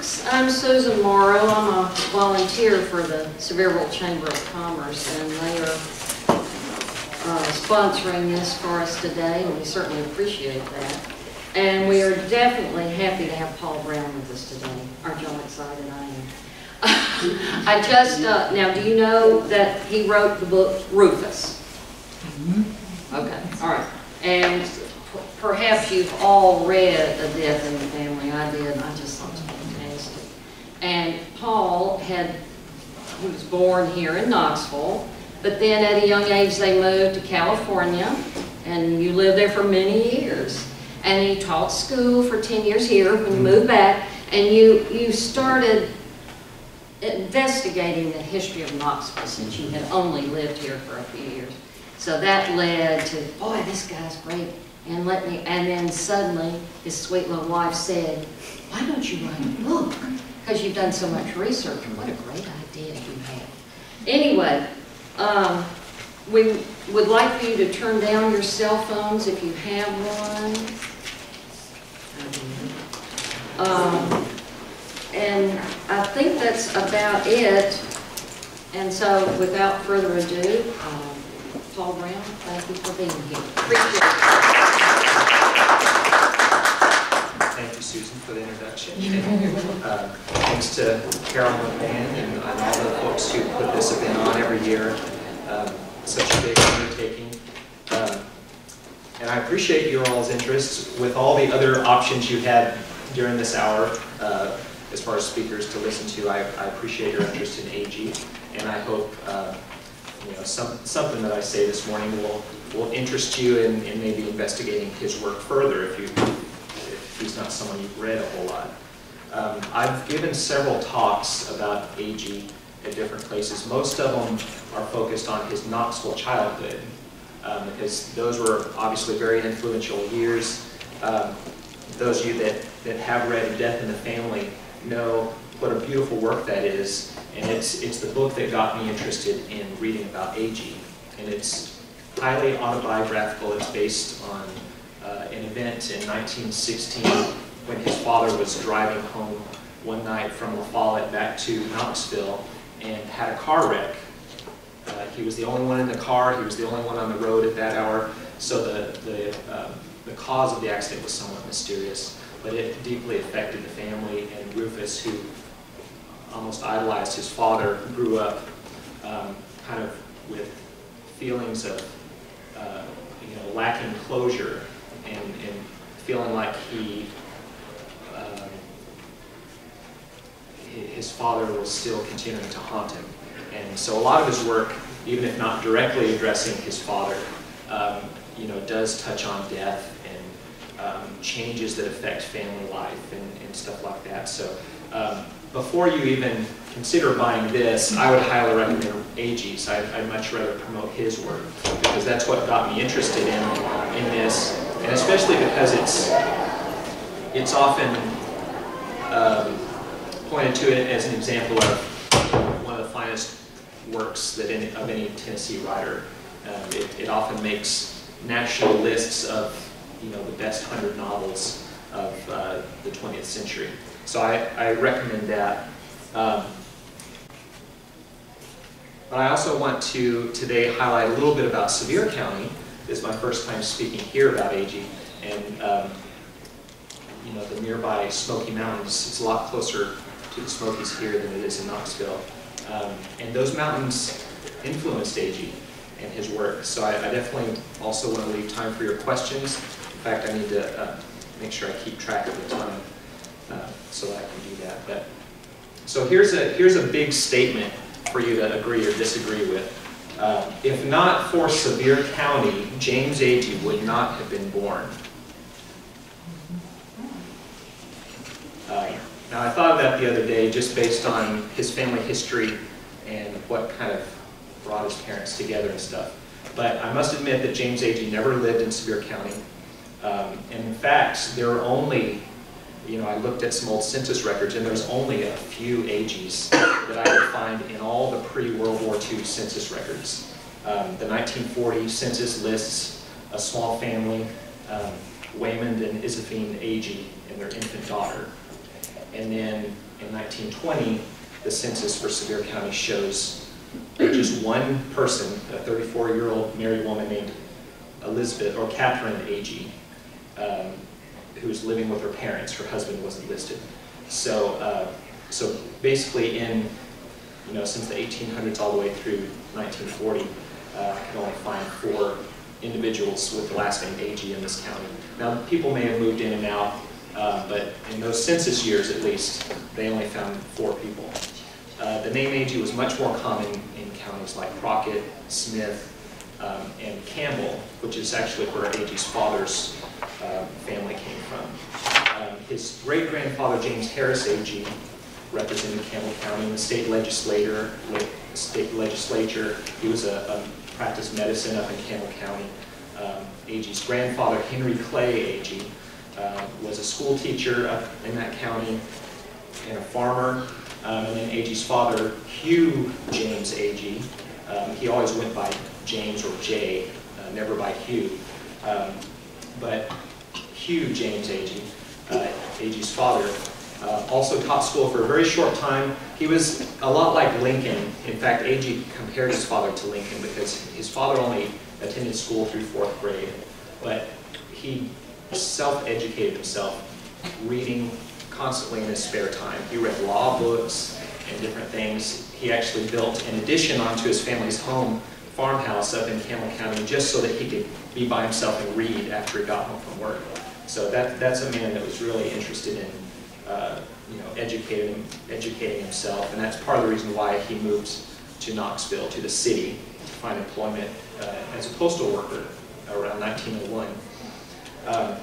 folks. I'm Susan Morrow. I'm a volunteer for the Sevierville Chamber of Commerce, and they are uh, sponsoring this for us today, and we certainly appreciate that. And we are definitely happy to have Paul Brown with us today. Aren't y'all excited? I am. I just, uh, now, do you know that he wrote the book Rufus? Okay, all right. And perhaps you've all read A Death in the Family. I did, I just thought it was fantastic. And Paul had, he was born here in Knoxville, but then at a young age, they moved to California, and you lived there for many years. And you taught school for 10 years here when you moved back, and you, you started investigating the history of Knoxville since you had only lived here for a few years. So that led to, boy, this guy's great. And let me, and then suddenly his sweet little wife said, why don't you write a book? Because you've done so much research. What a great idea you have. Anyway, um, we would like for you to turn down your cell phones if you have one. Um, and I think that's about it. And so without further ado, um, Paul Brown, thank you for being here. Appreciate Thank you, Susan, for the introduction. And, uh, Thanks to Carol McMahon and and all the folks who put this event on every year. Um, Such a big undertaking. Um, And I appreciate your all's interest with all the other options you had during this hour, uh, as far as speakers to listen to. I I appreciate your interest in Agee, and I hope, uh, you know, some, something that I say this morning will, will interest you in, in maybe investigating his work further if you, he's not someone you've read a whole lot. Um, I've given several talks about Agee at different places. Most of them are focused on his Knoxville childhood, um, because those were obviously very influential years. Um, those of you that, that have read Death in the Family know what a beautiful work that is, and it's, it's the book that got me interested in reading about Agee. And it's highly autobiographical. It's based on an event in 1916 when his father was driving home one night from La Follette back to Knoxville and had a car wreck. Uh, he was the only one in the car. He was the only one on the road at that hour. So the, the, um, the cause of the accident was somewhat mysterious, but it deeply affected the family. And Rufus, who almost idolized his father, grew up um, kind of with feelings of uh, you know lacking closure and, and feeling like he um, his father was still continuing to haunt him. And so a lot of his work, even if not directly addressing his father, um, you know, does touch on death and um, changes that affect family life and, and stuff like that. So um, before you even consider buying this, I would highly recommend Agee's. I'd, I'd much rather promote his work because that's what got me interested in, in this. And especially because it's, it's often um, pointed to it as an example of one of the finest works that any, of any Tennessee writer. Um, it, it often makes national lists of you know the best hundred novels of uh, the 20th century. So I, I recommend that. Um, but I also want to today highlight a little bit about Sevier County. This is my first time speaking here about Agee, and um, you know the nearby Smoky Mountains. It's a lot closer to the Smokies here than it is in Knoxville. Um, and those mountains influenced Agee and his work. So I, I definitely also want to leave time for your questions. In fact, I need to uh, make sure I keep track of the time uh, so that I can do that. But so here's a here's a big statement for you to agree or disagree with. Uh, if not for Sevier County, James Agee would not have been born. Uh, now, I thought of that the other day just based on his family history and what kind of brought his parents together and stuff. But I must admit that James Agee never lived in Sevier County. Um, and in fact, there are only, you know, I looked at some old census records and there's only a few Agees that I could find in all the pre-World War II census records. Um, the 1940 census lists a small family, um, Waymond and Isaphine Agee and their infant daughter. And then in 1920, the census for Sevier County shows just one person, a 34-year-old married woman named Elizabeth, or Catherine Agee, um, who was living with her parents. Her husband wasn't listed. So, uh, so basically in, you know, since the 1800s all the way through 1940, uh, I could only find four individuals with the last name Agee in this county. Now, people may have moved in and out, uh, but in those census years at least, they only found four people. Uh, the name Agee was much more common in counties like Crockett, Smith, um, and Campbell, which is actually where Agee's father's uh, family came from. Um, his great-grandfather, James Harris Agee, represented Campbell County in the state legislature. State legislature. He was a, a practiced medicine up in Campbell County. Um, Agee's grandfather, Henry Clay Agee, uh, was a school teacher up in that county and a farmer. Um, and then Agee's father, Hugh James Agee, um, he always went by James or Jay, uh, never by Hugh. Um, but Hugh James Agee, uh, Agee's father, uh, also taught school for a very short time. He was a lot like Lincoln. In fact, Agee compared his father to Lincoln because his father only attended school through fourth grade, but he self-educated himself, reading constantly in his spare time. He read law books and different things. He actually built an addition onto his family's home farmhouse up in Campbell County just so that he could be by himself and read after he got home from work. So that, that's a man that was really interested in uh, you know, educating, educating himself, and that's part of the reason why he moved to Knoxville, to the city, to find employment uh, as a postal worker around 1901. Um,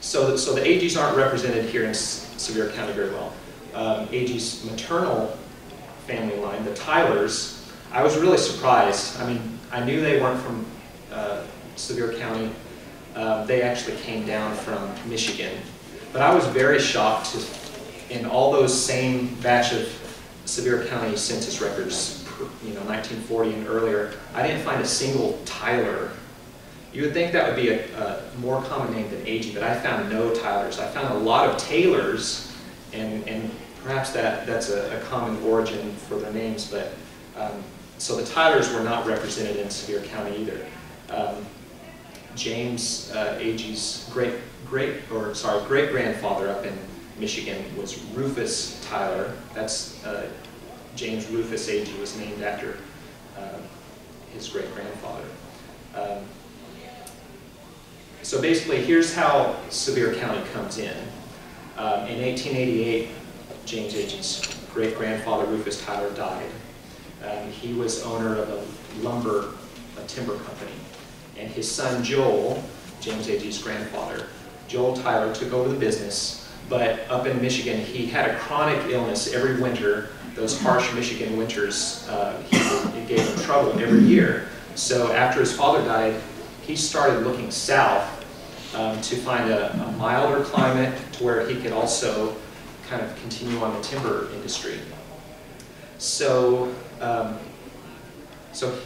so, so the Agees aren't represented here in Sevier County very well. Um, Agee's maternal family line, the Tylers, I was really surprised. I mean, I knew they weren't from uh, Sevier County. Uh, they actually came down from Michigan. But I was very shocked to, in all those same batch of Sevier County census records, you know, 1940 and earlier, I didn't find a single Tyler you would think that would be a, a more common name than Agee, but I found no Tylers. I found a lot of Taylors, and, and perhaps that, that's a, a common origin for their names, but um, so the Tylers were not represented in Sevier County either. Um, James uh, Agee's great, great, or sorry, great grandfather up in Michigan was Rufus Tyler. That's uh, James Rufus Agee was named after uh, his great grandfather. Um, so basically, here's how Sevier County comes in. Um, in 1888, James Agee's great-grandfather, Rufus Tyler, died. Um, he was owner of a lumber, a timber company. And his son, Joel, James Agee's grandfather, Joel Tyler took over the business, but up in Michigan, he had a chronic illness every winter. Those harsh Michigan winters, uh, he, it gave him trouble every year. So after his father died, he started looking south um, to find a, a, milder climate to where he could also kind of continue on the timber industry. So, um, so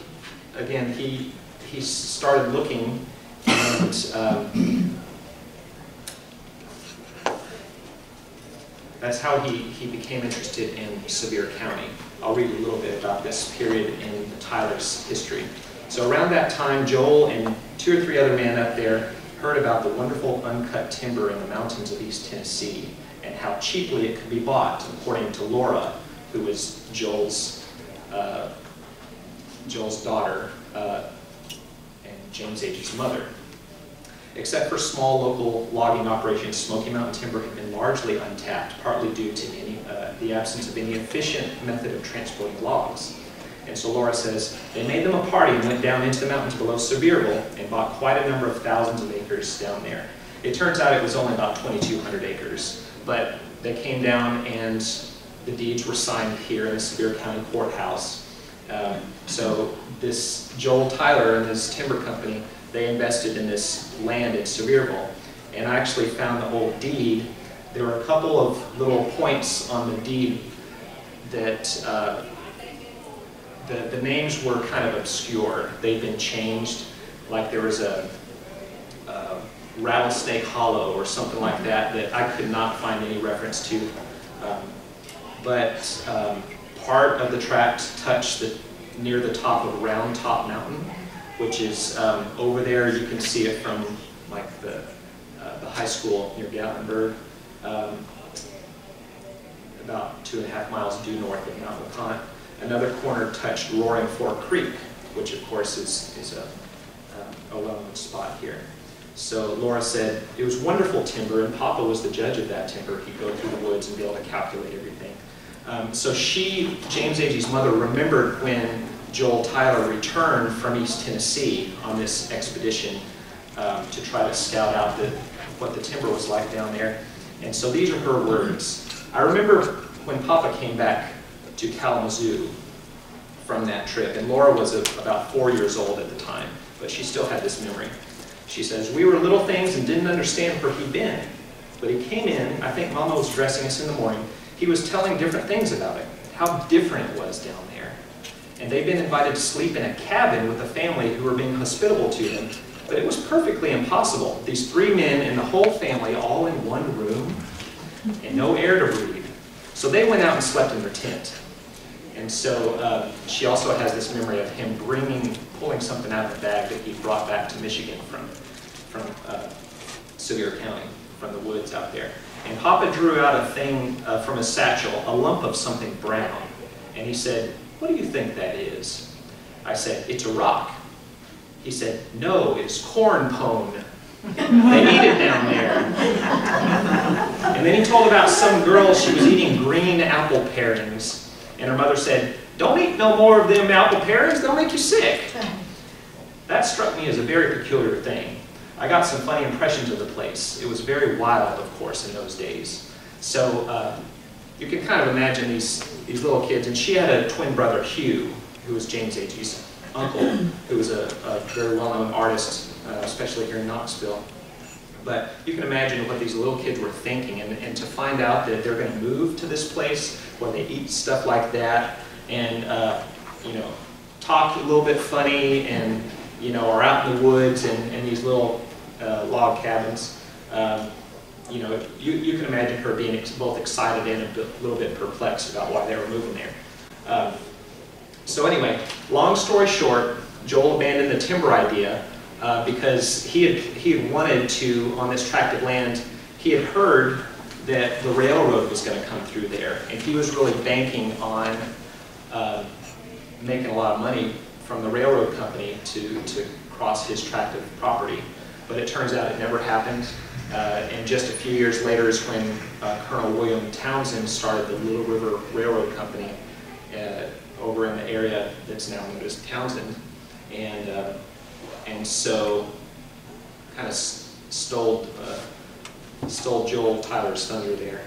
again, he, he started looking and um, that's how he, he became interested in Sevier County. I'll read a little bit about this period in Tyler's history. So around that time, Joel and two or three other men up there heard about the wonderful uncut timber in the mountains of East Tennessee and how cheaply it could be bought, according to Laura, who was Joel's, uh, Joel's daughter uh, and James Agee's mother. Except for small local logging operations, Smoky Mountain timber had been largely untapped, partly due to any, uh, the absence of any efficient method of transporting logs. And so Laura says, they made them a party and went down into the mountains below Sevierville and bought quite a number of thousands of acres down there. It turns out it was only about 2,200 acres, but they came down and the deeds were signed here in the Sevier County Courthouse. Um, so this Joel Tyler and his timber company, they invested in this land in Sevierville. And I actually found the old deed. There were a couple of little points on the deed that uh, the, the names were kind of obscure. They've been changed, like there was a, a Rattlesnake Hollow or something like that that I could not find any reference to. Um, But um, part of the tract touched the, near the top of Round Top Mountain, which is um, over there, you can see it from like the, uh, the high school near Gatlinburg, um, about two and a half miles due north of Mount LeConte. Another corner touched Roaring Fork Creek, which of course is, is a, um, a well-known spot here. So Laura said, it was wonderful timber, and Papa was the judge of that timber. He'd go through the woods and be able to calculate everything. Um, so she, James Agee's mother, remembered when Joel Tyler returned from East Tennessee on this expedition um, to try to scout out the, what the timber was like down there. And so these are her words. I remember when Papa came back to Kalamazoo from that trip, and Laura was a, about four years old at the time, but she still had this memory. She says, we were little things and didn't understand where he'd been. But he came in, I think Mama was dressing us in the morning, he was telling different things about it, how different it was down there. And they'd been invited to sleep in a cabin with a family who were being hospitable to them, but it was perfectly impossible. These three men and the whole family all in one room, and no air to breathe. So they went out and slept in their tent. And so uh, she also has this memory of him bringing, pulling something out of the bag that he brought back to Michigan from, from uh, Sevier County, from the woods out there. And Papa drew out a thing uh, from his satchel, a lump of something brown. And he said, what do you think that is? I said, it's a rock. He said, no, it's corn pone. They eat it down there. And then he told about some girl, she was eating green apple parings. And her mother said, don't eat no more of them apple parings, they'll make you sick. That struck me as a very peculiar thing. I got some funny impressions of the place. It was very wild, of course, in those days. So uh, you can kind of imagine these, these little kids. And she had a twin brother, Hugh, who was James Agee's uncle, who was a, a very well-known artist, uh, especially here in Knoxville. But you can imagine what these little kids were thinking, and, and to find out that they're going to move to this place where they eat stuff like that, and uh, you know, talk a little bit funny, and you know, are out in the woods and, and these little uh, log cabins. Um, you know, you, you can imagine her being ex both excited and a little bit perplexed about why they were moving there. Um, so anyway, long story short, Joel abandoned the timber idea uh, because he had, he had wanted to, on this tract of land, he had heard that the railroad was going to come through there, and he was really banking on uh, making a lot of money from the railroad company to, to cross his tract of property. But it turns out it never happened. Uh, and just a few years later is when uh, Colonel William Townsend started the Little River Railroad Company uh, over in the area that's now known as Townsend. And, uh, and so kind of stole, uh, stole Joel Tyler's thunder there.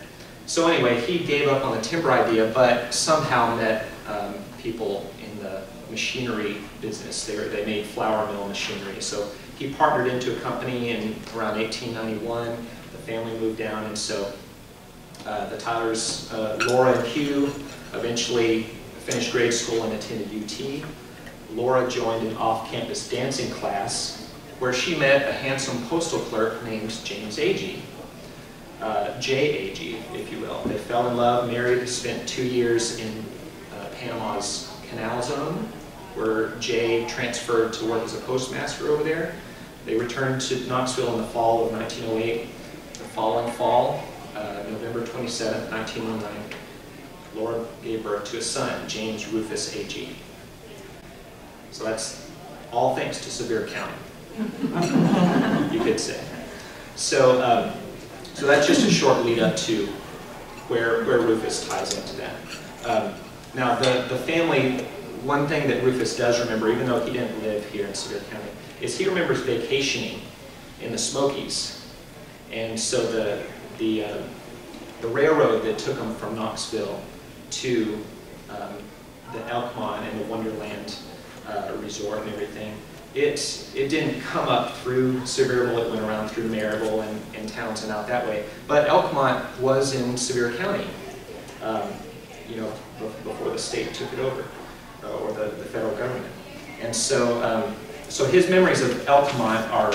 So anyway, he gave up on the timber idea, but somehow met um, people in the machinery business. They, were, they made flour mill machinery. So he partnered into a company in around 1891. The family moved down, and so uh, the Tylers, uh, Laura and Hugh, eventually finished grade school and attended UT. Laura joined an off-campus dancing class where she met a handsome postal clerk named James Agee. Uh, J. Agee, if you will. They fell in love, married, spent two years in uh, Panama's Canal Zone, where Jay transferred to work as a postmaster over there. They returned to Knoxville in the fall of 1908. The following fall, uh, November 27, 1909, Laura gave birth to a son, James Rufus Agee So that's all thanks to Sevier County, you could say. So, um, so that's just a short lead up to where, where Rufus ties into that. Um, now, the, the family, one thing that Rufus does remember, even though he didn't live here in Sevier County, is he remembers vacationing in the Smokies. And so the, the, uh, the railroad that took him from Knoxville to um, the Elkmont and the Wonderland uh, resort and everything, it, it didn't come up through Sevierville, it went around through Maryville and, and Townsend out that way. But Elkmont was in Sevier County, um, you know, before the state took it over, or the, the federal government. And so, um, so his memories of Elkmont are,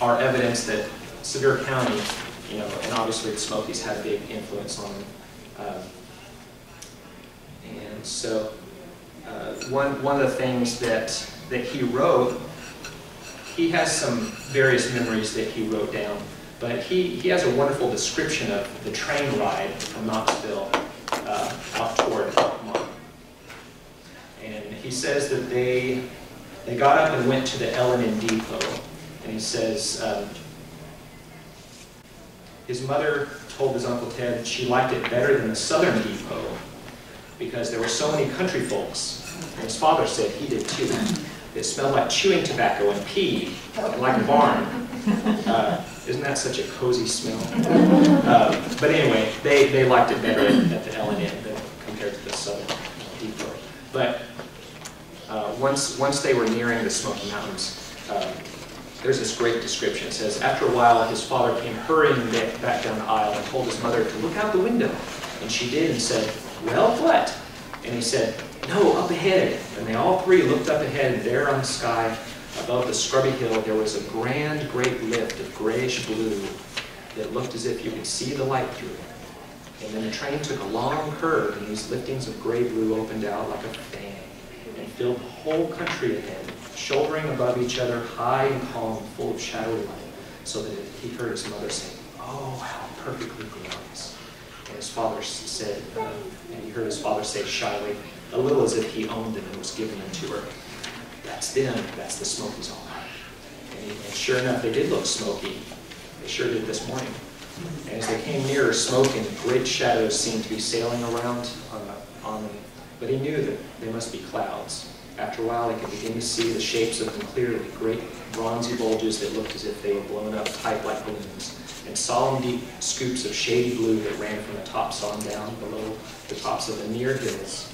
are evidence that Sevier County you know, and obviously the Smokies had a big influence on him. Um, and so, uh, one, one of the things that, that he wrote, he has some various memories that he wrote down, but he, he has a wonderful description of the train ride from Knoxville uh, out toward he says that they, they got up and went to the L&N Depot, and he says, um, his mother told his Uncle Ted she liked it better than the Southern Depot because there were so many country folks. And his father said he did too. It smelled like chewing tobacco and pee, and like a barn. Uh, isn't that such a cozy smell? Uh, but anyway, they, they liked it better at, the L&N than compared to the Southern Depot. But uh, once, once they were nearing the Smoky Mountains, uh, there's this great description. It says, after a while, his father came hurrying back down the aisle and told his mother to look out the window. And she did and said, well, what? And he said, no, up ahead. And they all three looked up ahead, and there on the sky, above the scrubby hill, there was a grand, great lift of grayish blue that looked as if you could see the light through it. And then the train took a long curve, and these liftings of gray blue opened out like a fan filled the whole country ahead, shouldering above each other, high and calm, full of shadowy light, so that he heard his mother say, Oh, how perfectly glorious. And his father said, uh, and he heard his father say shyly, a little as if he owned them and was giving them to her, That's them, that's the Smokies all right. And, and sure enough, they did look smoky. They sure did this morning. And as they came nearer, smoke and great shadows seemed to be sailing around uh, on them. But he knew that they must be clouds. After a while, he could begin to see the shapes of them clearly, great bronzy bulges that looked as if they were blown up tight like balloons, and solemn deep scoops of shady blue that ran from the tops on down below the tops of the near hills.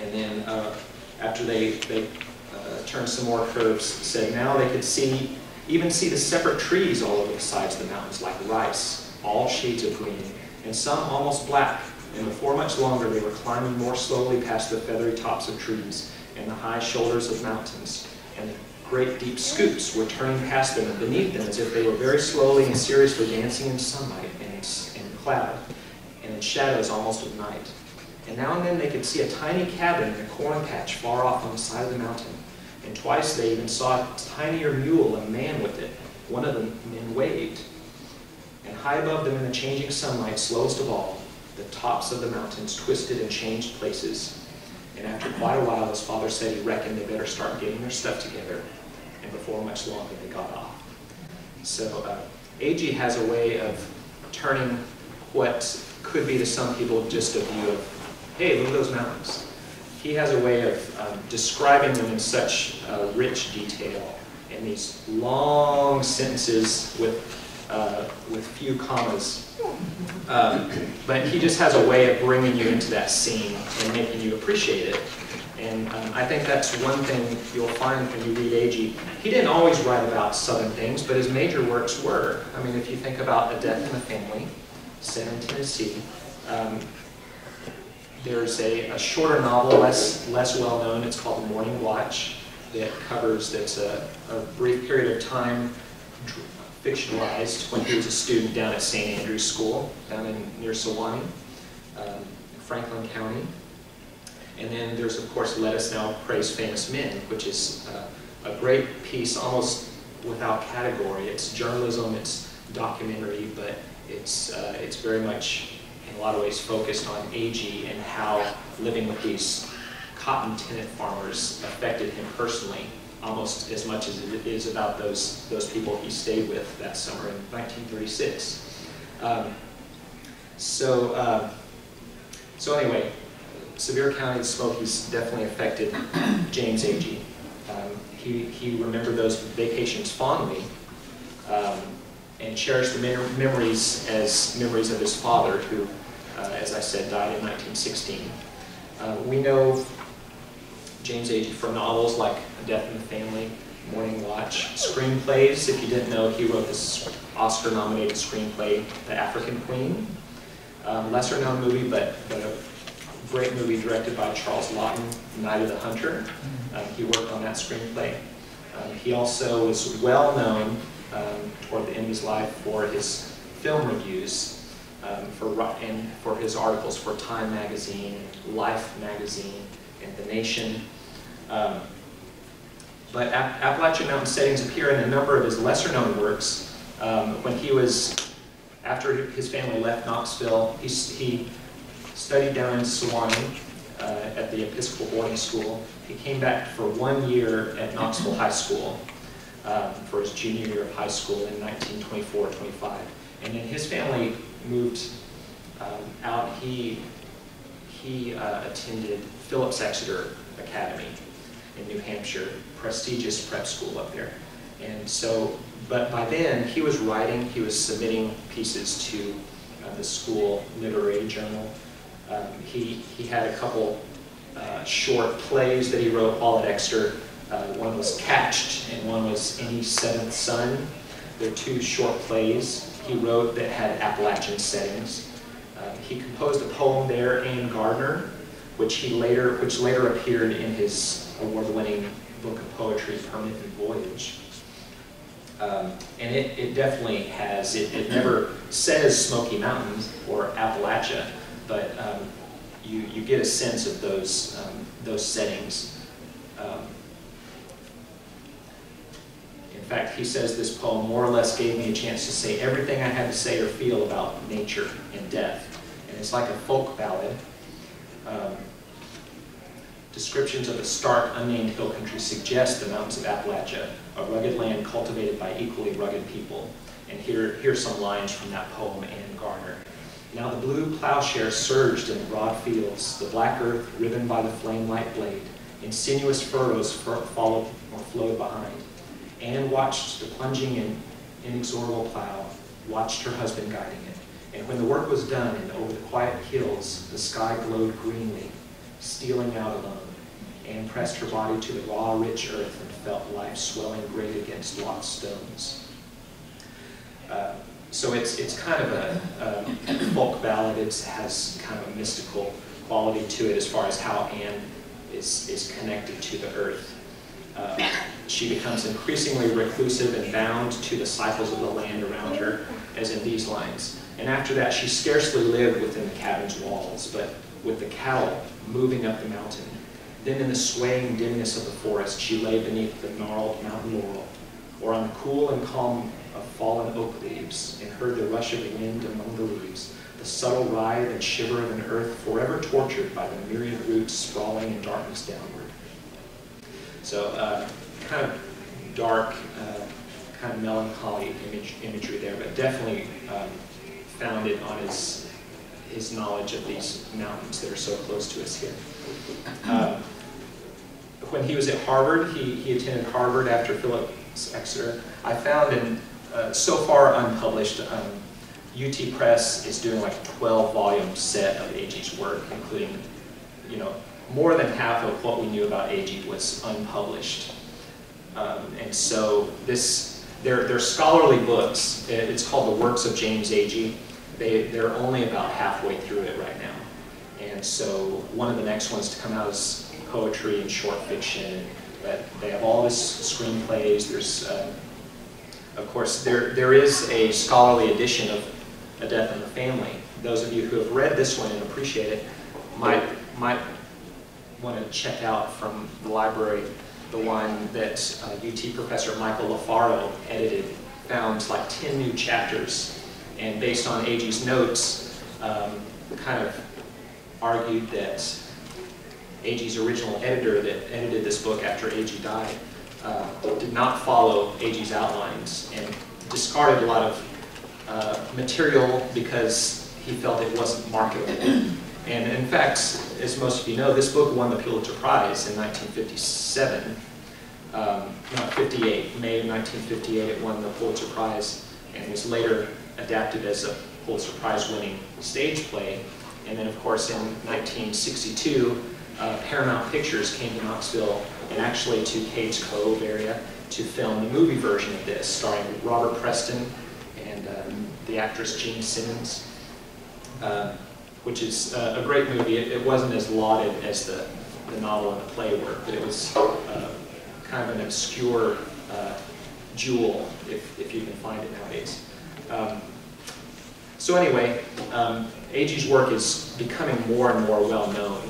And then uh, after they, they uh, turned some more curves, said now they could see, even see the separate trees all over the sides of the mountains like rice, all shades of green, and some almost black. And before much longer, they were climbing more slowly past the feathery tops of trees and the high shoulders of mountains. And the great deep scoops were turning past them and beneath them as if they were very slowly and seriously dancing in sunlight and in, in cloud and in shadows almost of night. And now and then they could see a tiny cabin in a corn patch far off on the side of the mountain. And twice they even saw a tinier mule and a man with it. One of the men waved. And high above them in the changing sunlight, slowest of all, the tops of the mountains twisted and changed places. And after quite a while, his father said he reckoned they better start getting their stuff together. And before much longer, they got off. So uh, Agee has a way of turning what could be to some people just a view of, hey, look at those mountains. He has a way of um, describing them in such uh, rich detail in these long sentences with, uh, with few commas. Um, but he just has a way of bringing you into that scene and making you appreciate it. And um, I think that's one thing you'll find when you read Agee. He didn't always write about Southern things, but his major works were. I mean, if you think about A Death in the Family, set in Tennessee, um, there's a, a shorter novel, less, less well-known, it's called The Morning Watch, that covers, that's a, a brief period of time fictionalized when he was a student down at St. Andrew's School, down in, near Sewanee, um, Franklin County. And then there's, of course, Let Us Now Praise Famous Men, which is uh, a great piece, almost without category. It's journalism, it's documentary, but it's, uh, it's very much, in a lot of ways, focused on Agee and how living with these cotton tenant farmers affected him personally, almost as much as it is about those, those people he stayed with that summer in 1936. Um, so, uh, so anyway, Sevier County Smokies definitely affected James Agee. Um, he, he remembered those vacations fondly um, and cherished the mem- memories as memories of his father, who, uh, as I said, died in 1916. Uh, we know James Agee for novels like A Death in the Family, Morning Watch, screenplays. If you didn't know, he wrote this Oscar-nominated screenplay, The African Queen. Um, lesser known movie, but, but a great movie directed by Charles Laughton, Night of the Hunter. Um, he worked on that screenplay. Um, he also was well known um, toward the end of his life for his film reviews um, for, and for his articles for Time Magazine, Life Magazine, and The Nation. Um, but App- Appalachian Mountain settings appear in a number of his lesser-known works. Um, when he was, after his family left Knoxville, he, he studied down in Sewanee uh, at the Episcopal boarding school. He came back for one year at Knoxville High School um, for his junior year of high school in 1924-25. And then his family moved um, out. He he uh, attended Phillips Exeter Academy in New Hampshire, prestigious prep school up there. And so, but by then, he was writing, he was submitting pieces to uh, the school literary journal. Um, he, he had a couple uh, short plays that he wrote while at Exeter. Uh, one was Catched, and one was Any Seventh Son. They're two short plays he wrote that had Appalachian settings. He composed a poem there, Anne Garner, which he later, which later appeared in his award-winning book of poetry, Permit Me Voyage. Um, and it, it definitely has, it, it never says Smoky Mountains or Appalachia, but um, you, you get a sense of those, um, those settings. Um, in fact, he says this poem more or less gave me a chance to say everything I had to say or feel about nature and death. And it's like a folk ballad. Um, descriptions of the stark, unnamed hill country suggest the mountains of Appalachia, a rugged land cultivated by equally rugged people. And here, here's some lines from that poem, Anne Garner. Now the blue plowshare surged in the broad fields, the black earth riven by the flame-light blade. Insinuous furrows fur- followed or flowed behind. Anne watched the plunging and inexorable plow, watched her husband guiding it. And when the work was done and over the quiet hills, the sky glowed greenly, stealing out alone. Anne pressed her body to the raw, rich earth and felt life swelling great against lost stones. Uh, so it's, it's kind of a, a folk ballad. It has kind of a mystical quality to it as far as how Anne is, is connected to the earth. Uh, she becomes increasingly reclusive and bound to the cycles of the land around her, as in these lines. And after that, she scarcely lived within the cabin's walls, but with the cattle moving up the mountain. Then in the swaying dimness of the forest, she lay beneath the gnarled mountain laurel, or on the cool and calm of fallen oak leaves, and heard the rush of the wind among the leaves, the subtle writhe and shiver of an earth forever tortured by the myriad roots sprawling in darkness downward. So uh, kind of dark, uh, kind of melancholy image, imagery there, but definitely um, founded on his, his knowledge of these mountains that are so close to us here. Um, when he was at Harvard, he, he attended Harvard after Phillips Exeter. I found in, uh, so far unpublished, um, UT Press is doing like a 12 volume set of Agee's work, including, you know, more than half of what we knew about Agee was unpublished. Um, and so this, they're, they're scholarly books. It's called The Works of James Agee. They, they're only about halfway through it right now. And so one of the next ones to come out is poetry and short fiction. But they have all this screenplays. There's, uh, of course, there, there is a scholarly edition of A Death in the Family. Those of you who have read this one and appreciate it might, might want to check out from the library the one that uh, UT professor Michael Lofaro edited, found like 10 new chapters, and based on Agee's notes, um, kind of argued that Agee's original editor that edited this book after Agee died uh, did not follow Agee's outlines and discarded a lot of uh, material because he felt it wasn't marketable. And in fact, as most of you know, this book won the Pulitzer Prize in 1957. Um, no, 58, May of 1958, it won the Pulitzer Prize and was later adapted as a Pulitzer Prize winning stage play. And then, of course, in 1962, uh, Paramount Pictures came to Knoxville and actually to Cades Cove area to film the movie version of this, starring Robert Preston and um, the actress Jean Simmons. Uh, which is uh, a great movie. It, it wasn't as lauded as the, the novel and the play were, but it was uh, kind of an obscure uh, jewel, if, if you can find it nowadays. Um, so anyway, um, Agee's work is becoming more and more well-known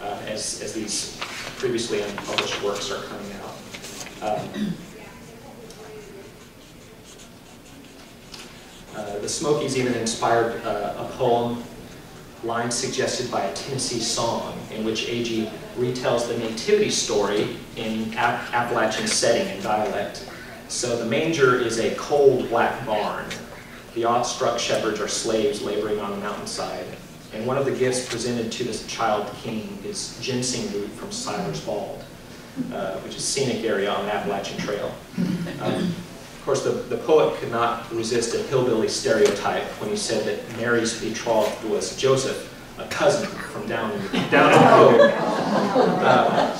uh, as, as these previously unpublished works are coming out. Um, uh, the Smokies even inspired uh, a poem, line suggested by a Tennessee song, in which Agee retells the nativity story in App Appalachian setting and dialect. So the manger is a cold black barn. The awestruck shepherds are slaves laboring on the mountainside. And one of the gifts presented to this child king is ginseng root from Siler's Bald, uh, which is a scenic area on the Appalachian Trail. Um, course, the, the poet could not resist a hillbilly stereotype when he said that Mary's betrothed was Joseph, a cousin from down, in, down the road. Uh,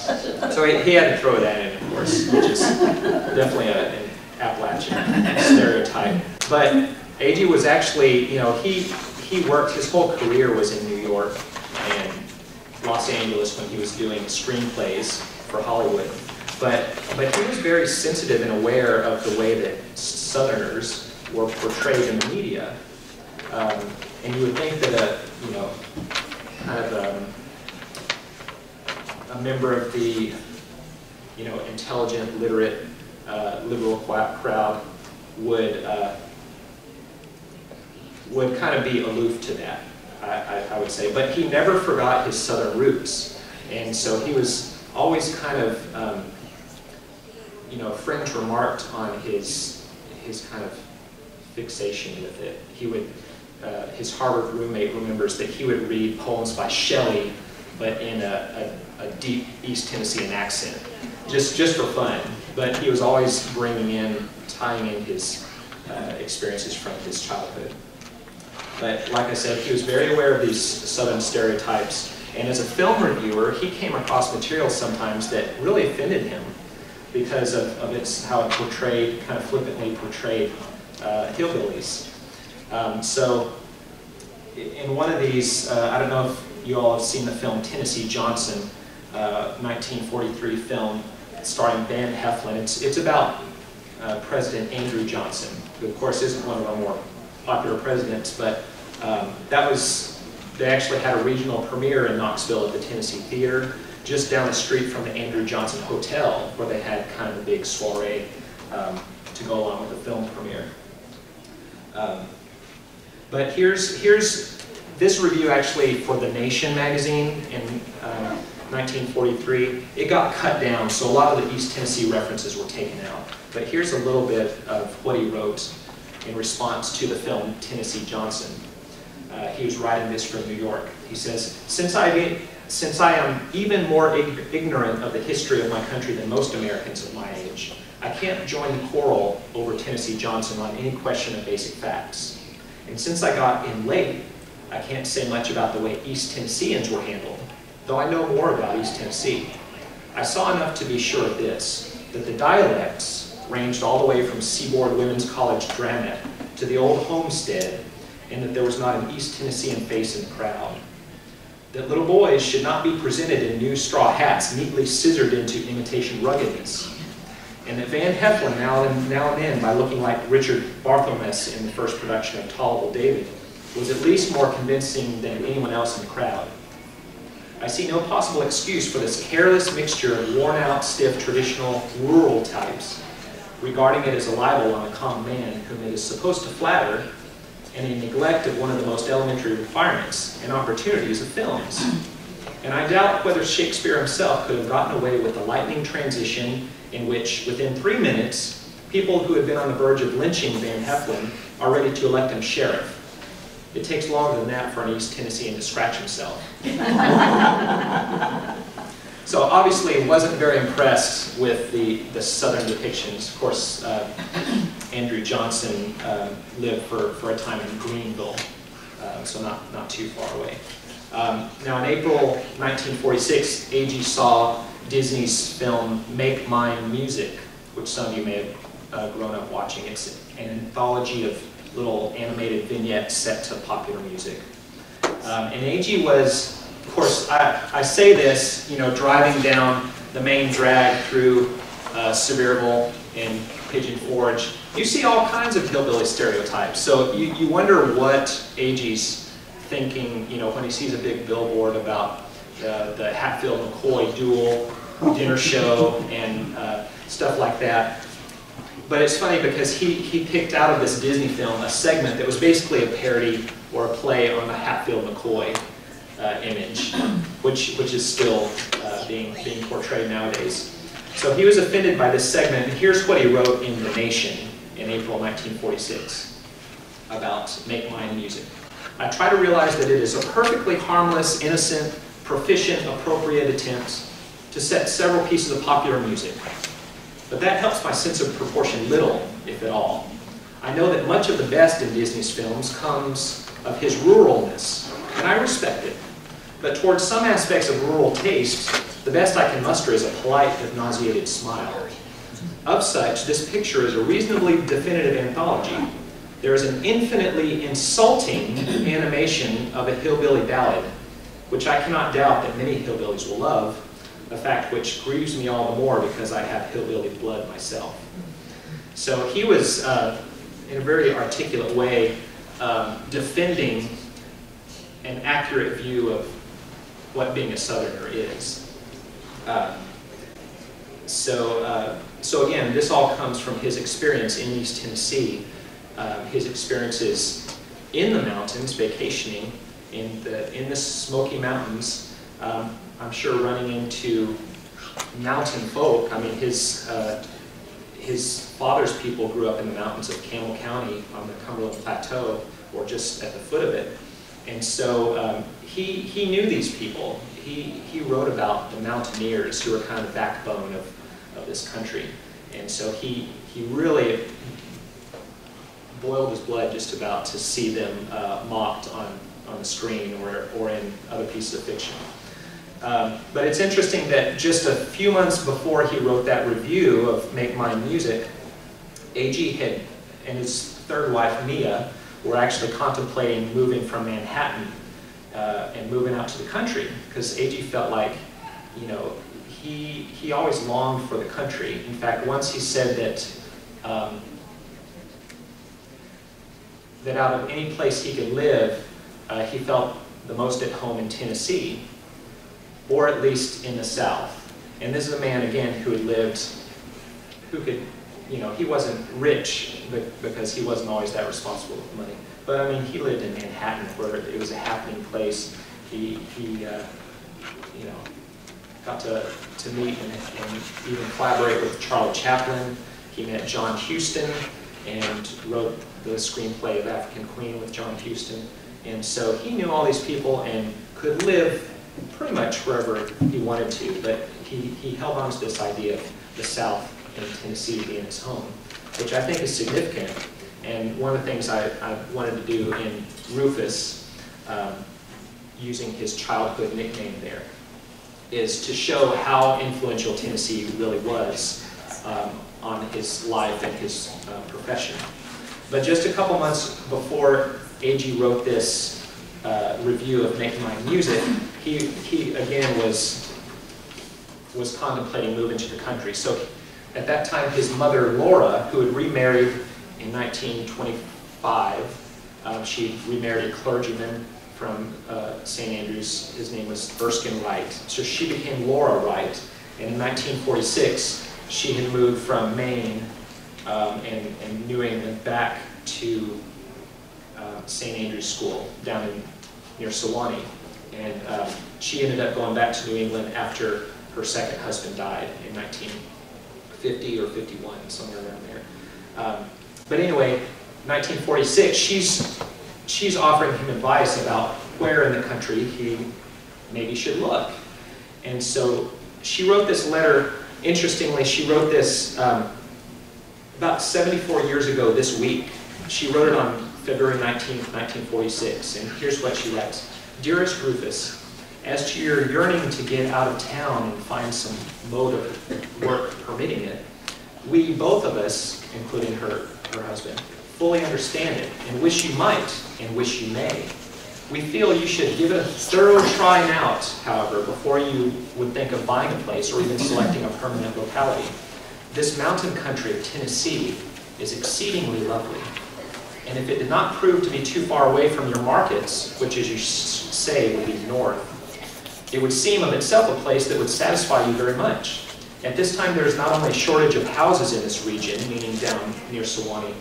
so he, he had to throw that in, of course, which is definitely a, an Appalachian stereotype. But Agee was actually, you know, he, he worked, his whole career was in New York and Los Angeles when he was doing screenplays for Hollywood. But, but he was very sensitive and aware of the way that Southerners were portrayed in the media. Um, and you would think that a, you know, kind of um, a member of the, you know, intelligent, literate, uh, liberal crowd would uh, would kind of be aloof to that, I, I, I, would say. But he never forgot his southern roots, and so he was always kind of, um, you know, fringe remarked on his his kind of fixation with it. He would uh, his Harvard roommate remembers that he would read poems by Shelley, but in a, a, a, deep East Tennessean accent, just, just for fun. But he was always bringing in, tying in his uh, experiences from his childhood. But like I said, he was very aware of these Southern stereotypes, and as a film reviewer, he came across material sometimes that really offended him because of, of its, how it portrayed, kind of flippantly portrayed uh, hillbillies. Um, so in one of these, uh, I don't know if you all have seen the film Tennessee Johnson, uh, 1943 film starring Van Heflin. It's, it's about uh, President Andrew Johnson, who of course isn't one of our more popular presidents, but um, that was, they actually had a regional premiere in Knoxville at the Tennessee Theater, just down the street from the Andrew Johnson Hotel, where they had kind of a big soiree um, to go along with the film premiere. Um, but here's, here's this review actually for The Nation magazine in um, 1943. It got cut down, so a lot of the East Tennessee references were taken out. But here's a little bit of what he wrote in response to the film Tennessee Johnson. Uh, he was writing this from New York. He says, since I, since I am even more ig ignorant of the history of my country than most Americans of my age, I can't join the quarrel over Tennessee Johnson on any question of basic facts. And since I got in late, I can't say much about the way East Tennesseans were handled, though I know more about East Tennessee. I saw enough to be sure of this, that the dialects ranged all the way from Seaboard Women's College Dramat to the old homestead, and that there was not an East Tennessean face in the crowd. That little boys should not be presented in new straw hats neatly scissored into imitation ruggedness and that Van Heflin, now and, now and then, by looking like Richard Barthelmess in the first production of Tol'able David, was at least more convincing than anyone else in the crowd. I see no possible excuse for this careless mixture of worn-out, stiff, traditional, rural types, regarding it as a libel on a common man whom it is supposed to flatter, and a neglect of one of the most elementary requirements and opportunities of films. And I doubt whether Shakespeare himself could have gotten away with the lightning transition in which, within three minutes, people who had been on the verge of lynching Van Heflin are ready to elect him sheriff. It takes longer than that for an East Tennessean to scratch himself. so obviously wasn't very impressed with the, the southern depictions. Of course, uh, Andrew Johnson uh, lived for, for a time in Greeneville, uh, so not, not too far away. Um, now in April 1946, Agee saw Disney's film Make Mine Music, which some of you may have uh, grown up watching. It's an anthology of little animated vignettes set to popular music. Um, and Agee was, of course, I, I say this, you know, driving down the main drag through uh, Sevierville and Pigeon Forge, you see all kinds of hillbilly stereotypes. So you, you wonder what Agee's thinking, you know, when he sees a big billboard about the Hatfield-McCoy duel dinner show and uh, stuff like that. But it's funny because he, he picked out of this Disney film a segment that was basically a parody or a play on the Hatfield-McCoy uh, image, which, which is still uh, being, being portrayed nowadays. So he was offended by this segment, and here's what he wrote in The Nation in April 1946 about Make Mine Music. I try to realize that it is a perfectly harmless, innocent, proficient, appropriate attempt to set several pieces of popular music. But that helps my sense of proportion little, if at all. I know that much of the best in Disney's films comes of his ruralness, and I respect it. But towards some aspects of rural tastes, the best I can muster is a polite but nauseated smile. Of such, this picture is a reasonably definitive anthology. There is an infinitely insulting animation of a hillbilly ballad, which I cannot doubt that many hillbillies will love, a fact which grieves me all the more because I have hillbilly blood myself. So he was, uh, in a very articulate way, um, defending an accurate view of what being a Southerner is. Uh, so, uh, so again, this all comes from his experience in East Tennessee, uh, his experiences in the mountains, vacationing in the in the Smoky Mountains. Um, I'm sure running into mountain folk. I mean, his uh, his father's people grew up in the mountains of Campbell County on the Cumberland Plateau, or just at the foot of it. And so um, he, he knew these people. He, he wrote about the mountaineers who were kind of the backbone of, of this country. And so he, he really boiled his blood just about to see them uh, mocked on, on the screen or, or in other pieces of fiction. Um, but it's interesting that just a few months before he wrote that review of Make Mine Music, Agee had, and his third wife, Mia, were actually contemplating moving from Manhattan uh, and moving out to the country because Agee felt like, you know, he, he always longed for the country. In fact, once he said that, um, that out of any place he could live, uh, he felt the most at home in Tennessee or at least in the South. And this is a man, again, who had lived, who could, you know, he wasn't rich because he wasn't always that responsible with money. But I mean, he lived in Manhattan where it was a happening place. He, he uh, you know, got to, to meet and, and even collaborate with Charlie Chaplin. He met John Huston and wrote the screenplay of African Queen with John Huston. And so he knew all these people and could live pretty much wherever he wanted to, but he, he held on to this idea of the South and Tennessee being his home, which I think is significant. And one of the things I, I wanted to do in Rufus, um, using his childhood nickname there, is to show how influential Tennessee really was um, on his life and his uh, profession. But just a couple months before Agee wrote this uh, review of Make Mine Music, he, he again was, was contemplating moving to the country. So at that time, his mother, Laura, who had remarried in 1925, um, she remarried a clergyman from uh, St. Andrews. His name was Erskine Wright. So she became Laura Wright. And in 1946, she had moved from Maine um, and, and New England back to uh, St. Andrew's School down in, near Sewanee. And um, she ended up going back to New England after her second husband died in 1950 or 51, somewhere around there. Um, but anyway, 1946, she's, she's offering him advice about where in the country he maybe should look. And so she wrote this letter, interestingly, she wrote this um, about 74 years ago this week. She wrote it on February 19, 1946, and here's what she writes. Dearest Rufus, as to your yearning to get out of town and find some mode of work permitting it, we, both of us, including her, her husband, fully understand it and wish you might and wish you may. We feel you should give it a thorough trying out, however, before you would think of buying a place or even selecting a permanent locality. This mountain country of Tennessee is exceedingly lovely. And if it did not prove to be too far away from your markets, which as you say would be north, it would seem of itself a place that would satisfy you very much. At this time, there is not only a shortage of houses in this region, meaning down near Sewanee,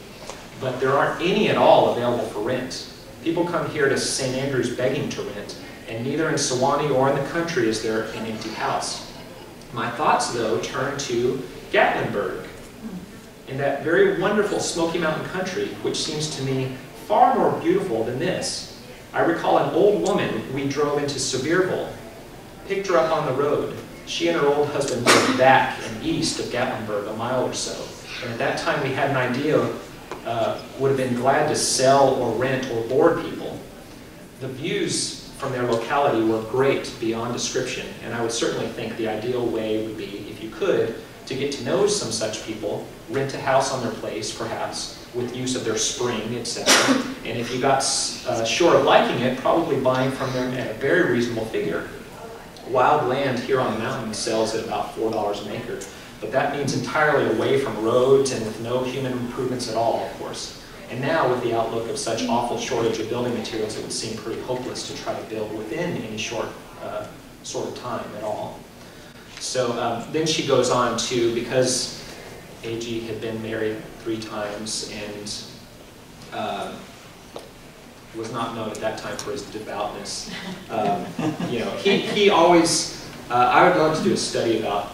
but there aren't any at all available for rent. People come here to St. Andrews begging to rent, and neither in Sewanee or in the country is there an empty house. My thoughts, though, turn to Gatlinburg, in that very wonderful Smoky Mountain country, which seems to me far more beautiful than this. I recall an old woman we drove into Sevierville, picked her up on the road. She and her old husband lived back and east of Gatlinburg, a mile or so. And at that time, we had an idea, uh, would have been glad to sell or rent or board people. The views from their locality were great beyond description, and I would certainly think the ideal way would be, if you could, to get to know some such people, rent a house on their place, perhaps, with use of their spring, etc. And if you got uh, short of liking it, probably buying from them at a very reasonable figure. Wild land here on the mountain sells at about $4 an acre, but that means entirely away from roads and with no human improvements at all, of course. And now, with the outlook of such awful shortage of building materials, it would seem pretty hopeless to try to build within any short uh, sort of time at all. So um, then she goes on to, because Agee had been married three times and uh, was not known at that time for his devoutness, um, you know, he, he always, uh, I would love to do a study about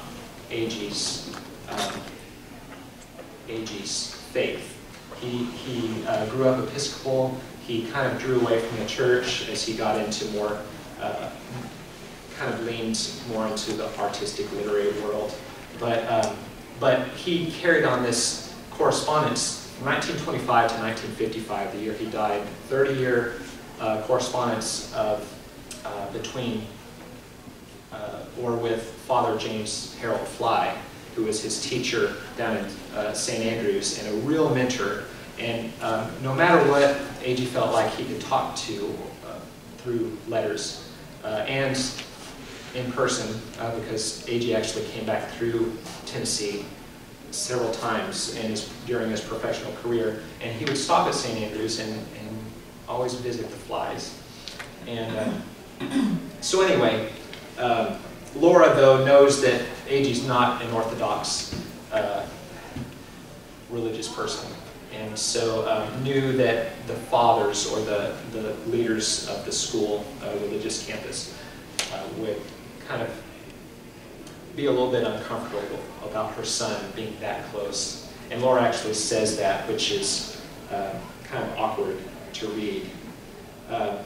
Agee's um, Agee's faith. He, he uh, grew up Episcopal. He kind of drew away from the church as he got into more uh, kind of leaned more into the artistic literary world. But, um, but he carried on this correspondence from 1925 to 1955, the year he died, 30-year uh, correspondence of, uh, between uh, or with Father James Harold Flye, who was his teacher down at uh, St. Andrews and a real mentor. And um, no matter what Agee felt like he could talk to uh, through letters. And in person uh, because Agee actually came back through Tennessee several times his, during his professional career. And he would stop at St. Andrews and, and always visit the Flyes. And uh, so anyway, uh, Laura, though, knows that Agee's not an Orthodox uh, religious person. And so um, knew that the fathers or the, the leaders of the school, uh, religious campus, uh, would kind of be a little bit uncomfortable about her son being that close. And Laura actually says that, which is uh, kind of awkward to read. Because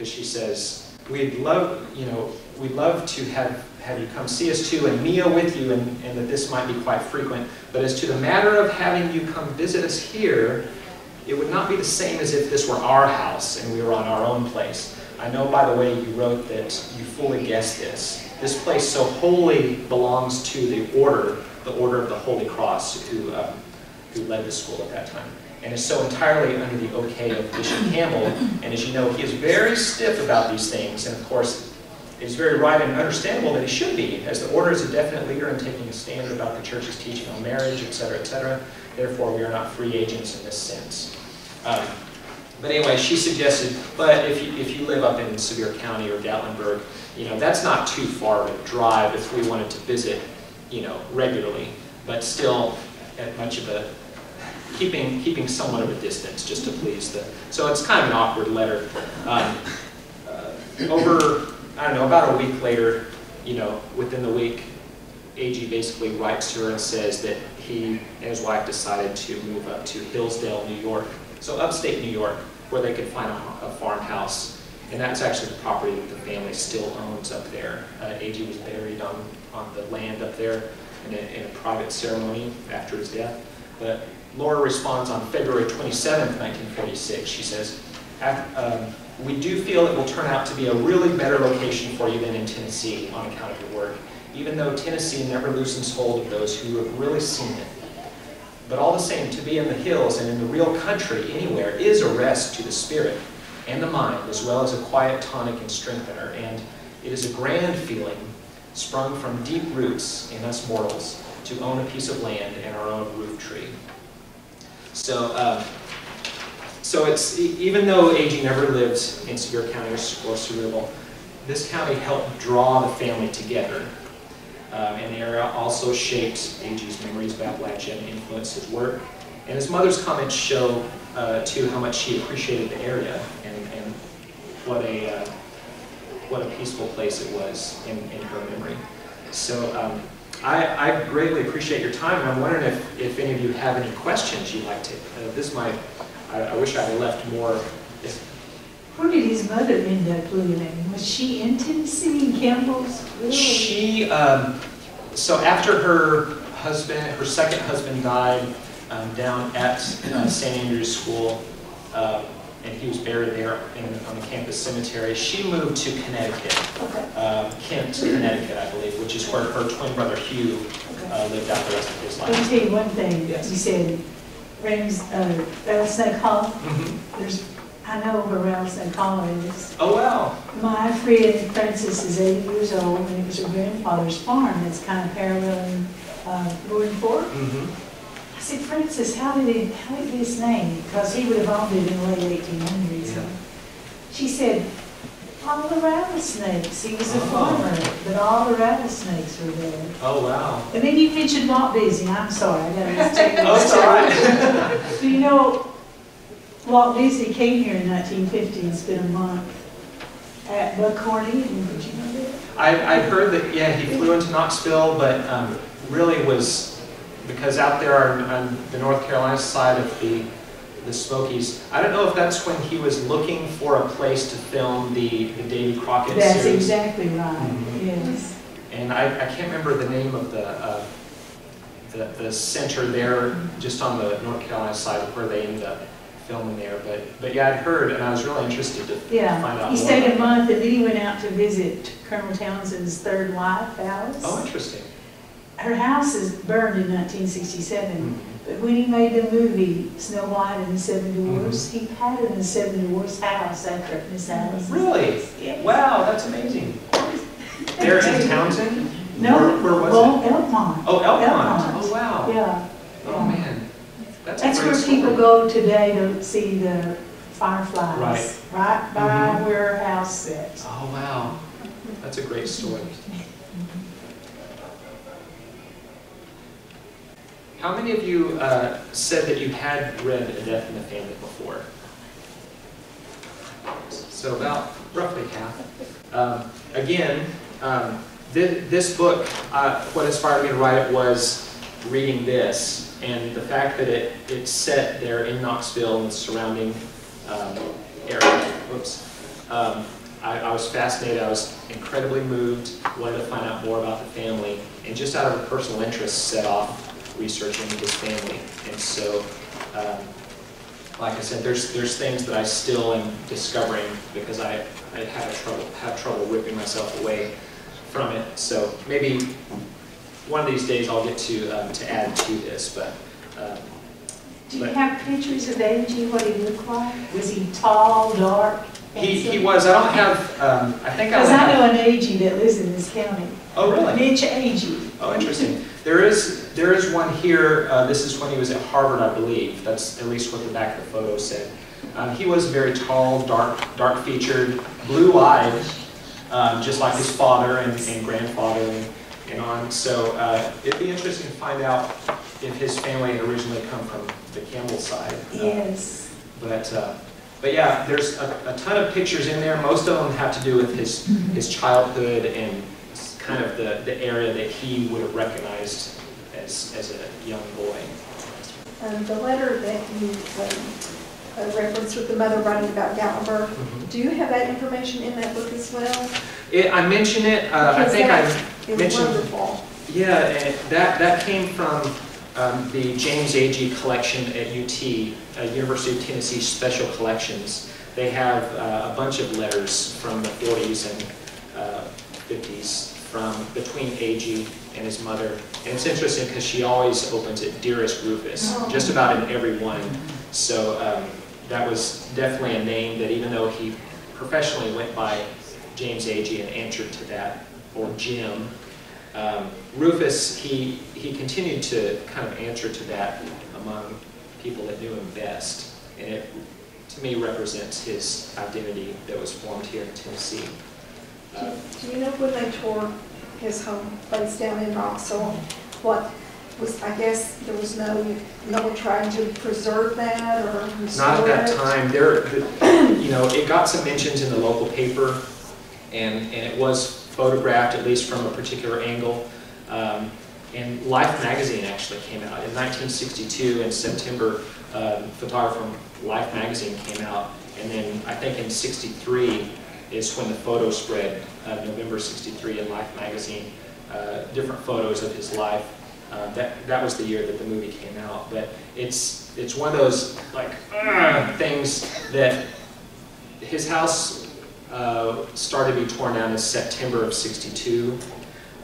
uh, she says, we'd love, you know, we'd love to have, have you come see us too and meal with you and, and that this might be quite frequent. But as to the matter of having you come visit us here, it would not be the same as if this were our house and we were on our own place. I know, by the way, you wrote that you fully guessed this. This place so wholly belongs to the order, the Order of the Holy Cross, who, um, who led the school at that time. And is so entirely under the okay of Bishop Campbell. And as you know, he is very stiff about these things. And of course, it's very right and understandable that he should be, as the order is a definite leader in taking a stand about the church's teaching on marriage, etc., etc. Therefore, we are not free agents in this sense. Um, but anyway, she suggested, but if you, if you live up in Sevier County or Gatlinburg, you know, that's not too far to drive if we wanted to visit, you know, regularly, but still at much of a, keeping, keeping somewhat of a distance just to please the, so it's kind of an awkward letter. Um, uh, over, I don't know, about a week later, you know, within the week, Agee basically writes her and says that he and his wife decided to move up to Hillsdale, New York, so upstate New York, where they could find a, a farmhouse. And that's actually the property that the family still owns up there. Uh, Agee was buried on, on the land up there in a, in a private ceremony after his death. But Laura responds on February 27, 1946. She says, um, we do feel it will turn out to be a really better location for you than in Tennessee on account of your work, even though Tennessee never loosens hold of those who have really seen it. But all the same, to be in the hills and in the real country anywhere is a rest to the spirit and the mind, as well as a quiet tonic and strengthener. And it is a grand feeling sprung from deep roots in us mortals to own a piece of land and our own roof tree. So, um, so it's, even though Agee never lived in Sevier County or Sevierville, this county helped draw the family together. Um, and the area also shaped Agee's memories of Appalachia and influenced his work. And his mother's comments show, uh, too, how much she appreciated the area and, and what a, uh, what a peaceful place it was in, in her memory. So um, I, I greatly appreciate your time, and I'm wondering if, if any of you have any questions you'd like to, uh, this might, I, I wish I had left more, Where did his mother end up living? Was she in Tennessee, in Campbellsville? She, um, so after her husband, her second husband died um, down at uh, St. Andrew's School, uh, and he was buried there in, on the campus cemetery, she moved to Connecticut, Okay, uh, Kent, Connecticut, I believe, which is where her twin brother Hugh okay. uh, lived out the rest of his Let me life. tell you one thing. You Yes. said Rams, uh, Rattlesnake Hollow. Mhm. There's, I know where Rattlesnake Hollow is. Oh, wow. My friend Frances is 80 years old, and it was her grandfather's farm that's kind of paralleling uh, Gordon Fork. Mhm. I said, Francis, how did he, how did this name? Because he would have owned it in the late 1800s. Yeah. She said, all the rattlesnakes. He was a Oh. farmer, but all the rattlesnakes were there. Oh, wow. And then you mentioned Walt Disney. I'm sorry, I got to you. Oh, it's all right. Do you know, Walt Disney came here in 1950 and spent a month at Buckhorn Inn. Did you know that? I, I heard that, yeah, he flew into Knoxville, but um, really was, because out there on, on the North Carolina side of the, the Smokies, I don't know if that's when he was looking for a place to film the, the Davy Crockett That's series. exactly right, Mhm. yes. And I, I can't remember the name of the, uh, the, the center there, just on the North Carolina side of where they ended up filming there. But, but yeah, I'd heard, and I was really interested to find out he stayed a month and then he went out to visit Colonel Townsend's third wife, Alice. Oh, interesting. Her house is burned in 1967, Mhm. but when he made the movie Snow White and the Seven Mm-hmm. Dwarfs, he patterned the Seven Dwarfs house after Miss Alice. Really? Yes. Wow, that's amazing. There in Townsend? No, Where, where was well, it? Elkmont. Oh, Elkmont. Elkmont. Oh, wow. Yeah, Oh, man. That's that's where people go today to see the fireflies. Right. Right by Mhm. where our house sits. Oh, wow. That's a great story. How many of you uh, said that you had read A Death in the Family before? So about roughly half. Um, Again, um, thi- this book, uh, what inspired me to write it was reading this and the fact that it, it's set there in Knoxville and the surrounding um, area. Whoops. Um, I, I was fascinated, I was incredibly moved, wanted to find out more about the family, and just out of a personal interest, set off researching this family. And so, um, like I said, there's, there's things that I still am discovering because I, I have trouble, have trouble ripping myself away from it. So maybe one of these days I'll get to, um, to add to this, but, um, Do you But- have pictures of Angie, what he looked like? Was he tall, dark, he, he was, I don't have, um, I think I Because I know an Agee that lives in this county. Oh, really? Mitch Agee. Oh, interesting. There is, there is one here, uh, this is when he was at Harvard, I believe. That's at least what the back of the photo said. Um, He was very tall, dark, dark-featured, blue-eyed, um, just like his father and and grandfather and and on. So uh, it'd be interesting to find out if his family had originally come from the Campbell side. Uh, Yes. But, uh, but yeah, there's a, a ton of pictures in there. Most of them have to do with his, his childhood and kind of the, the area that he would have recognized as, as a young boy. Um, the letter that you um, uh, referenced with the mother writing about Gatlinburg, do you have that information in that book as well? It, I mention it, uh, I think I, mentioned- wonderful. yeah, and that, that came from um, the James Agee collection at UT, uh, University of Tennessee Special Collections. They have uh, a bunch of letters from the 40s and uh, 50s from between Agee and his mother. And it's interesting because she always opens it Dearest Rufus, Oh. just about in every one. So um, that was definitely a name that even though he professionally went by James Agee and answered to that, or Jim, Um, Rufus, he, he continued to kind of answer to that among people that knew him best. And it, to me, represents his identity that was formed here in Tennessee. Uh, Do you know when they tore his home place down in Knoxville, what was, I guess, there was no, no one trying to preserve that or restore Not at that it? time, there, the- you know, it got some mentions in the local paper, and, and it was photographed, at least from a particular angle. Um, And Life magazine actually came out in 1962, in September, um, photographer from Life magazine came out, and then I think in 63 is when the photo spread, uh, November 63 in Life magazine, uh, different photos of his life. Uh, That, that was the year that the movie came out, but it's, it's one of those, like, uh, things that his house uh, started to be torn down in September of 62.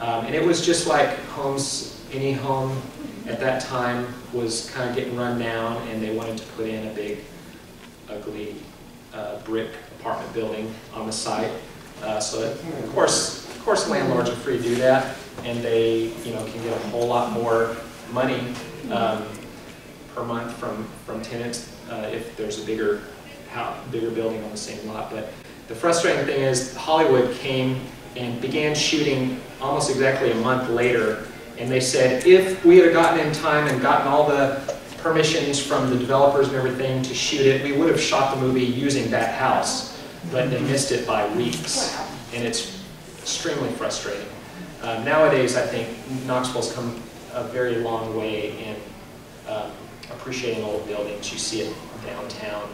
Um, And it was just like homes, any home at that time was kind of getting run down, and they wanted to put in a big, ugly uh, brick apartment building on the site. Uh, So that, of course, of course landlords are free to do that, and they, you know, can get a whole lot more money um, per month from, from tenants uh, if there's a bigger, hou- bigger building on the same lot. But the frustrating thing is Hollywood came and began shooting almost exactly a month later. And they said, if we had gotten in time and gotten all the permissions from the developers and everything to shoot it, we would have shot the movie using that house. But they missed it by weeks. And it's extremely frustrating. Uh, Nowadays, I think Knoxville's come a very long way in um, appreciating old buildings. You see it downtown.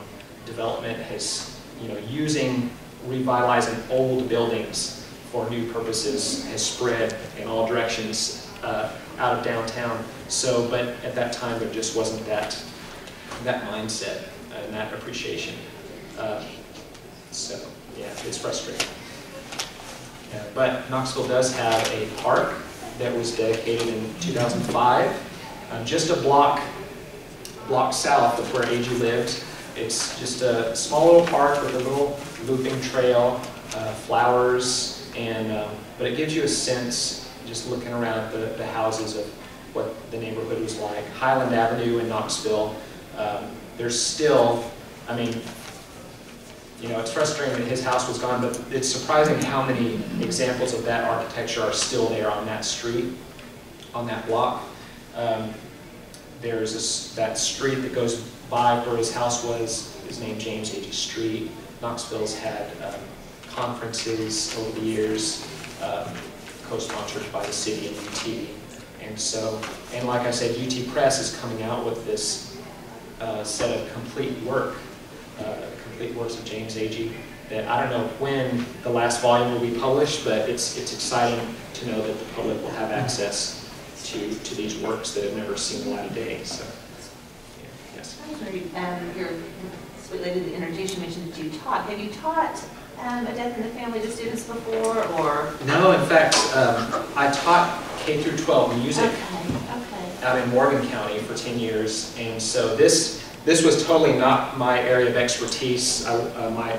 Development has, you know, using, revitalizing old buildings for new purposes has spread in all directions uh, out of downtown. So, but at that time, there just wasn't that, that mindset and that appreciation. Uh, So, yeah, it's frustrating. But Knoxville does have a park that was dedicated in 2005, uh, just a block, block south of where Agee lived. It's just a small little park with a little looping trail, uh, flowers, and, um, but it gives you a sense, just looking around the, the houses of what the neighborhood was like. Highland Avenue in Knoxville, um, there's still, I mean, you know, it's frustrating that his house was gone, but it's surprising how many examples of that architecture are still there on that street, on that block. Um, There's this, that street that goes by where his house was, is named James Agee Street. Knoxville's had um, conferences over the years, um, co-sponsored by the city and UT. And so, and like I said, UT Press is coming out with this uh, set of complete work uh, complete works of James Agee, that I don't know when the last volume will be published, but it's, it's exciting to know that the public will have access to, to these works that have never seen the light of day, so, yeah, yes. I was wondering, um, your sweet lady that introduced you mentioned that you taught. Have you taught um, a death in the family to students before, or? No, in fact, um, I taught K through 12 music Okay, okay. out in Morgan County for 10 years, and so this, this was totally not my area of expertise. I, uh, my,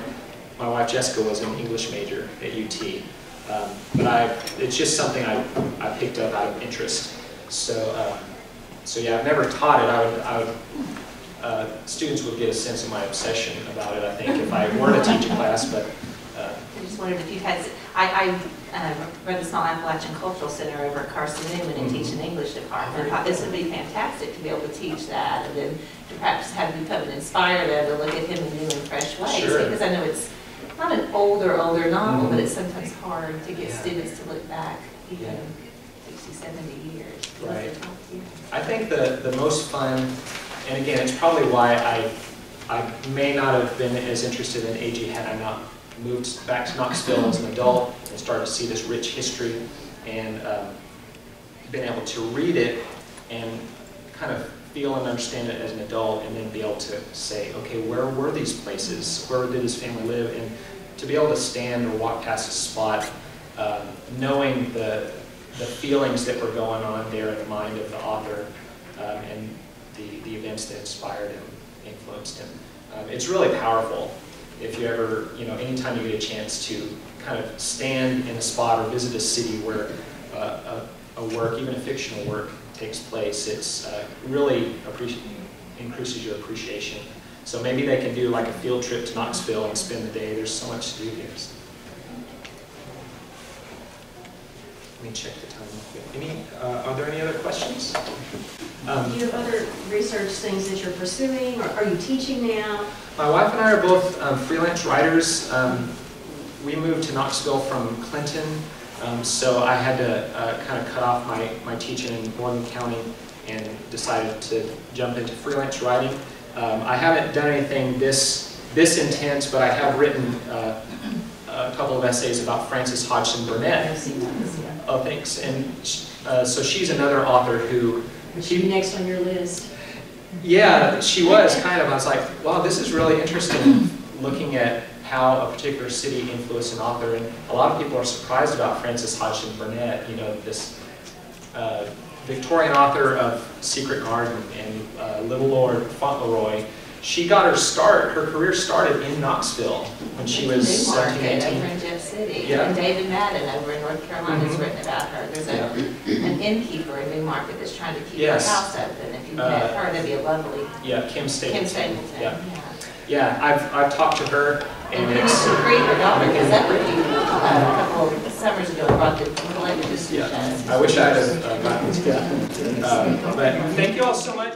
my wife Jessica was an English major at UT, um, but I, it's just something I, I picked up out of interest. So, um, so yeah, I've never taught it. I would, I would, uh, students would get a sense of my obsession about it, I think, if I were to teach a class, but, uh, I just wondered if you've had, I, I um, read the Small Appalachian Cultural Center over at Carson Newman and teach an English department. I thought this would be fantastic to be able to teach that, and then to perhaps have you come and inspire them to look at him in new and fresh ways. Sure. Because I know it's not an older, older novel, but Mhm. it's sometimes hard to get Yeah. students to look back even Yeah. 60, 70 years. Right. I think the, the most fun, and again, it's probably why I, I may not have been as interested in Agee had I not moved back to Knoxville as an adult and started to see this rich history and um, been able to read it and kind of feel and understand it as an adult and then be able to say, okay, where were these places? Where did his family live? And to be able to stand or walk past a spot, um, knowing the, the feelings that were going on there in the mind of the author um, and the, the events that inspired him, influenced him. Um, it's really powerful if you ever, you know, anytime you get a chance to kind of stand in a spot or visit a city where uh, a, a, work, even a fictional work, takes place, it's uh, really increases your appreciation. So maybe they can do like a field trip to Knoxville and spend the day. There's so much to do here. So. Let me check the time. Any, uh, are there any other questions? Um, Do you have other research things that you're pursuing, or are you teaching now? My wife and I are both um, freelance writers. Um, we moved to Knoxville from Clinton, um, so I had to uh, kind of cut off my, my teaching in Morgan County and decided to jump into freelance writing. Um, I haven't done anything this, this intense, but I have written uh, a couple of essays about Frances Hodgson Burnett. I've seen that this year. Oh, thanks. And uh, so she's another author who she be next on your list? yeah, she was kind of. I was like, wow, this is really interesting looking at how a particular city influenced an author. And a lot of people are surprised about Frances Hodgson Burnett, you know, this uh, Victorian author of Secret Garden and uh, Little Lord Fauntleroy. She got her start, her career started in Knoxville when she was Newmarket 17, over 18. in Jeff City. Yeah. And David Madden over in North Carolina has Mhm. written about her. There's Yeah. a, an innkeeper in Newmarket that's trying to keep her house open. If you Uh, met her, that'd be a lovely, Yeah, Kim Stapleton. Kim Stapleton. Yeah, yeah. I've I've talked to her, and And it's Mr. Creed, her daughter, was up with you uh, a couple of summers ago, brought the to Yeah. I wish I had uh, gotten together. Um, But thank you all so much.